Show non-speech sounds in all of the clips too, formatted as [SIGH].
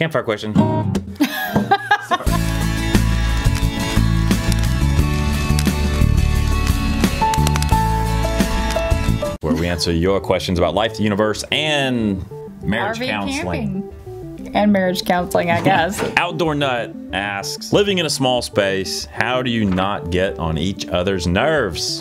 Campfire question. [LAUGHS] Where we answer your questions about life, the universe, and marriage RV counseling. camping. And marriage counseling, I guess. [LAUGHS] Outdoor Nut asks, living in a small space, how do you not get on each other's nerves?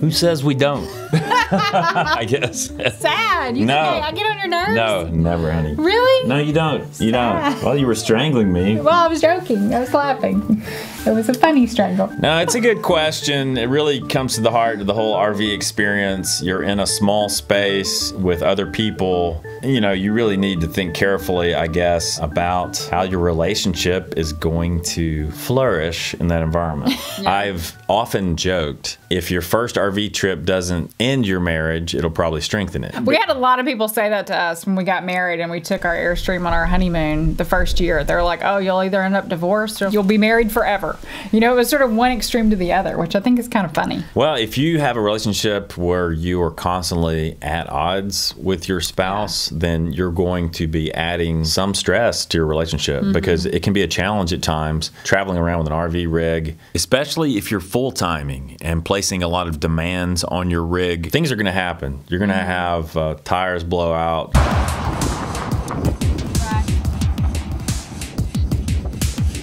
Who says we don't? [LAUGHS] I guess. Sad. You No. think I, I get on your nerves? No, never, honey. Really? No, you don't. You don't. Well, you were strangling me. Well, I was joking. I was laughing. It was a funny strangle. No, it's a good question. It really comes to the heart of the whole RV experience. You're in a small space with other people. You know, you really need to think carefully, I guess, about how your relationship is going to flourish in that environment. [LAUGHS] I've often joked if your first RV trip doesn't end your marriage, it'll probably strengthen it. We had a lot of people say that to us when we got married and we took our Airstream on our honeymoon the first year. They're like, oh, you'll either end up divorced or you'll be married forever. You know, it was sort of one extreme to the other, which I think is kind of funny. Well, if you have a relationship where you are constantly at odds with your spouse, then you're going to be adding some stress to your relationship mm-hmm. because it can be a challenge at times traveling around with an RV rig, especially if you're full timing and placing a lot of demands on your rig. Things are going to happen. You're going to have uh, tires blow out.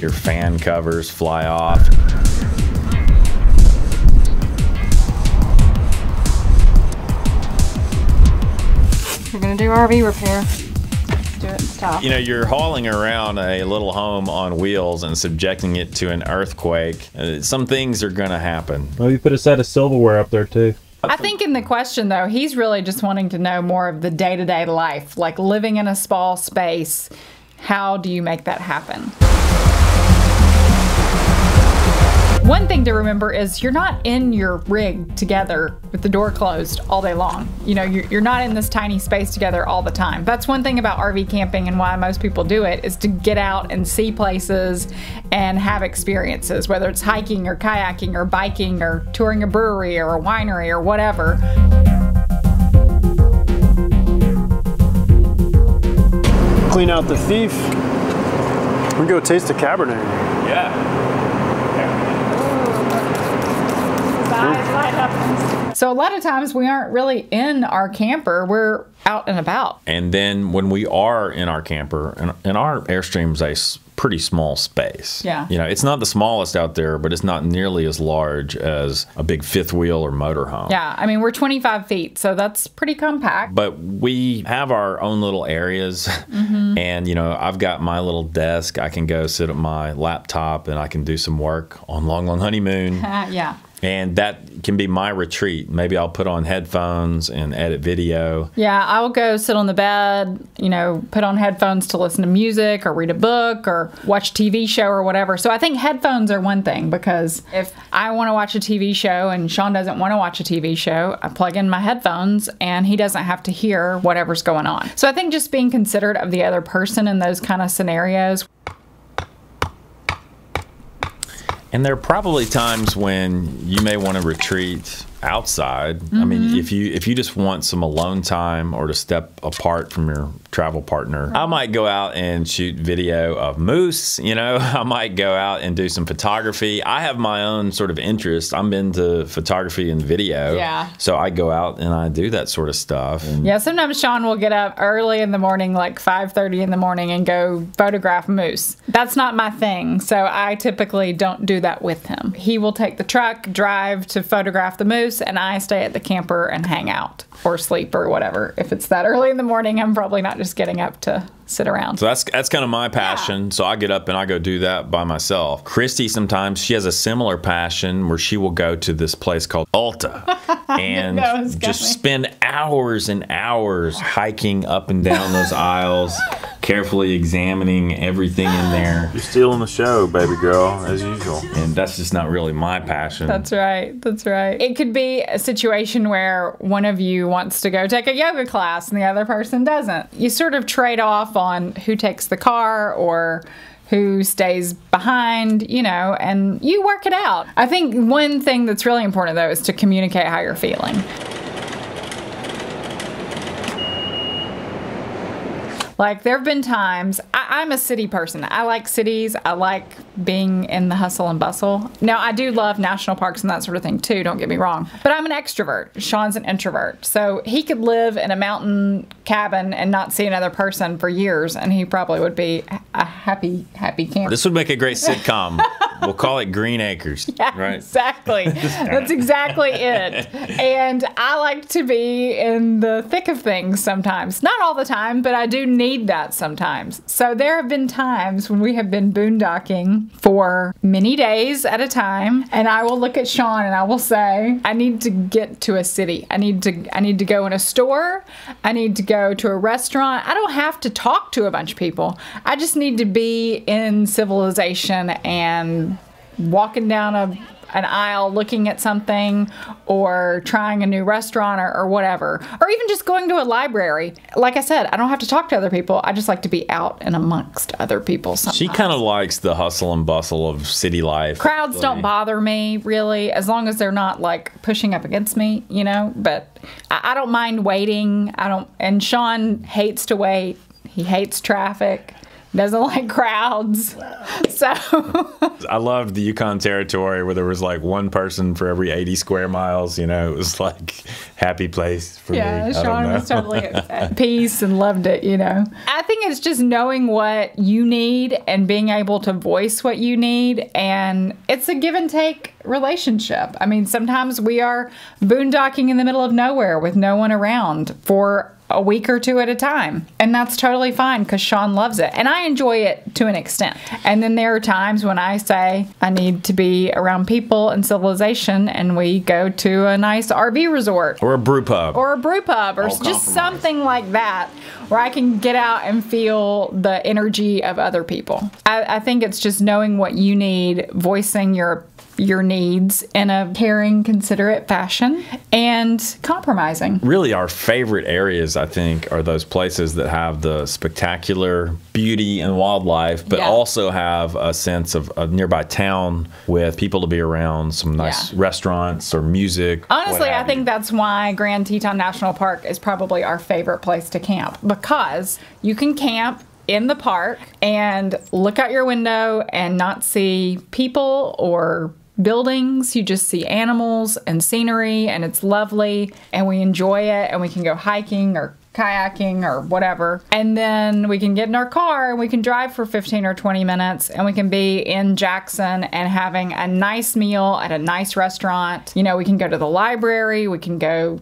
Your fan covers fly off. We're going to do RV repair. Do it. You know, you're hauling around a little home on wheels and subjecting it to an earthquake. Uh, some things are going to happen. Maybe put a set of silverware up there too. I think in the question, though, he's really just wanting to know more of the day to day life, like living in a small space. How do you make that happen? One thing to remember is you're not in your rig together with the door closed all day long. You know, you're, you're not in this tiny space together all the time. That's one thing about RV camping and why most people do it is to get out and see places and have experiences, whether it's hiking or kayaking or biking or touring a brewery or a winery or whatever. Clean out the thief. We go taste the Cabernet. Yeah. So a lot of times we aren't really in our camper, we're out and about. And then when we are in our camper, and, and our Airstream's a pretty small space. Yeah. You know, it's not the smallest out there, but it's not nearly as large as a big fifth wheel or motorhome. Yeah, I mean, we're 25 feet, so that's pretty compact. but we have our own little areas mm-hmm. and you know i've got my little desk i can go sit at my laptop and i can do some work on long long honeymoon [LAUGHS] yeah. And that can be my retreat maybe i'll put on headphones and edit video Yeah, I'll go sit on the bed, you know, put on headphones to listen to music or read a book or watch TV show or whatever. So I think headphones are one thing because if I want to watch a TV show and Sean doesn't want to watch a TV show, I plug in my headphones and he doesn't have to hear whatever's going on. So I think just being considerate of the other person in those kind of scenarios. And there are probably times when you may want to retreat outside i mean mm-hmm. if you if you just want some alone time or to step apart from your travel partner i might go out and shoot video of moose you know [LAUGHS] i might go out and do some photography i have my own sort of interest i'm into photography and video Yeah. so i go out and i do that sort of stuff and Yeah, sometimes Sean will get up early in the morning, like 5:30 in the morning, and go photograph moose. That's not my thing, so I typically don't do that with him. He will take the truck, drive to photograph the moose, and I stay at the camper and hang out or sleep or whatever. If it's that early in the morning, I'm probably not just getting up to sit around. So that's that's kind of my passion. So I get up and I go do that by myself. Christy sometimes she has a similar passion where she will go to this place called Ulta [LAUGHS] and know it was just coming. spend hours and hours hiking up and down those aisles, carefully examining everything in there. You're stealing the show, baby girl, as usual. And that's just not really my passion. That's right. That's right. It could be a situation where one of you wants to go take a yoga class and the other person doesn't. You sort of trade off on who takes the car or who stays behind, you know, and you work it out. I think one thing that's really important though is to communicate how you're feeling. Like there have been times I, I'm a city person. I like cities. I like being in the hustle and bustle. Now I do love national parks and that sort of thing too. Don't get me wrong. But I'm an extrovert. Sean's an introvert. So he could live in a mountain cabin and not see another person for years, and he probably would be a happy, happy camper. This would make a great sitcom. [LAUGHS] we'll call it Green Acres. [LAUGHS] Yeah, right. Exactly. [LAUGHS] That's exactly it. And I like to be in the thick of things sometimes. Not all the time, but I do need that sometimes. So there have been times when we have been boondocking for many days at a time, and I will look at Sean and I will say, I need to get to a city. I need to I need to go in a store. I need to go to a restaurant. I don't have to talk to a bunch of people. I just need to be in civilization and walking down a an aisle looking at something or trying a new restaurant or, or, whatever or even just going to a library. Like i said i don't have to talk to other people. I just like to be out and amongst other people sometimes. she kind of likes the hustle and bustle of city life crowds don't bother me really as long as they're not like pushing up against me you know? But I, I don't mind waiting. I don't and sean hates to wait. He hates traffic doesn't like crowds. So [LAUGHS] I loved the Yukon Territory where there was like one person for every 80 square miles. You know, it was like happy place for yeah, me. Yeah, Sean was totally [LAUGHS] at peace and loved it. You know, I think it's just knowing what you need and being able to voice what you need, and it's a give and take relationship. I mean, sometimes we are boondocking in the middle of nowhere with no one around for a week or two at a time. And that's totally fine because Sean loves it. And I enjoy it to an extent. And then there are times when I say I need to be around people and civilization, and we go to a nice RV resort. Or a brew pub. Or a brew pub, or just something like that where I can get out and feel the energy of other people. I, I think it's just knowing what you need, voicing your your needs in a caring, considerate fashion and compromising. Really, our favorite areas, I think, are those places that have the spectacular beauty and wildlife, but yeah. also have a sense of a nearby town with people to be around, some nice yeah. restaurants or music. Honestly, I think that's why Grand Teton National Park is probably our favorite place to camp because you can camp in the park and look out your window and not see people or buildings. You just see animals and scenery, and it's lovely, and we enjoy it, and we can go hiking or kayaking or whatever. And then we can get in our car and we can drive for 15 or 20 minutes and we can be in Jackson and having a nice meal at a nice restaurant. You know, we can go to the library, we can go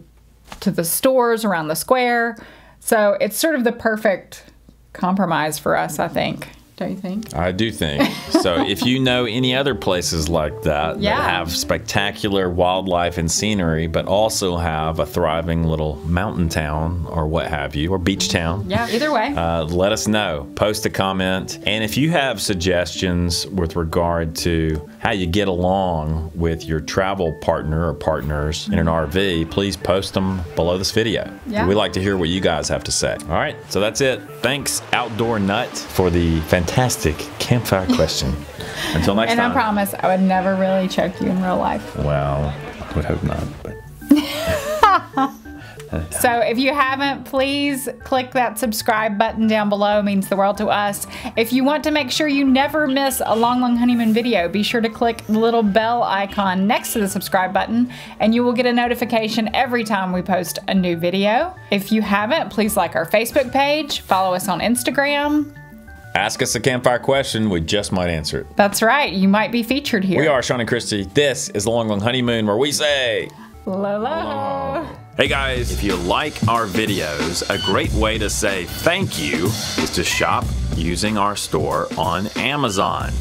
to the stores around the square. So it's sort of the perfect compromise for us, I think don't you think? I do think. so [LAUGHS] if you know any other places like that yeah. that have spectacular wildlife and scenery, but also have a thriving little mountain town or what have you, or beach town. Yeah, either way. Uh, let us know. Post a comment. And if you have suggestions with regard to how you get along with your travel partner or partners in an RV, please post them below this video. Yeah. We like to hear what you guys have to say. All right, so that's it. Thanks, Outdoor Nut, for the fantastic fantastic campfire question. Until next and time. And I promise I would never really choke you in real life. Well, I would hope not, but. [LAUGHS] So if you haven't, please click that subscribe button down below. It means the world to us. If you want to make sure you never miss a long, long honeymoon video, be sure to click the little bell icon next to the subscribe button and you will get a notification every time we post a new video. If you haven't, please like our Facebook page, follow us on Instagram, Ask us a campfire question, we just might answer it. That's right, you might be featured here. We are Sean and Christy. This is the Long Long Honeymoon where we say, La Hey guys, if you like our videos, a great way to say thank you is to shop using our store on Amazon.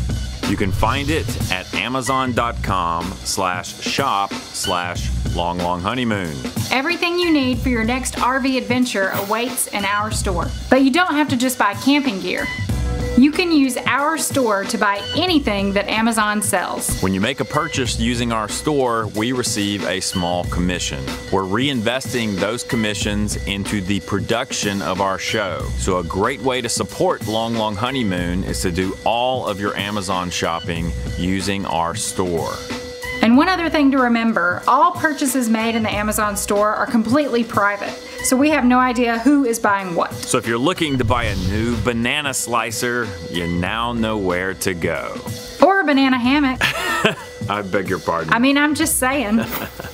You can find it at amazon.com slash shop slash long long honeymoon. Everything you need for your next RV adventure awaits in our store. But you don't have to just buy camping gear. You can use our store to buy anything that Amazon sells. When you make a purchase using our store, we receive a small commission. We're reinvesting those commissions into the production of our show. So, a great way to support Long Long Honeymoon is to do all of your Amazon shopping using our store. And one other thing to remember all purchases made in the Amazon store are completely private. So we have no idea who is buying what. So if you're looking to buy a new banana slicer, you now know where to go. Or a banana hammock. [LAUGHS] I beg your pardon. I mean, I'm just saying. [LAUGHS]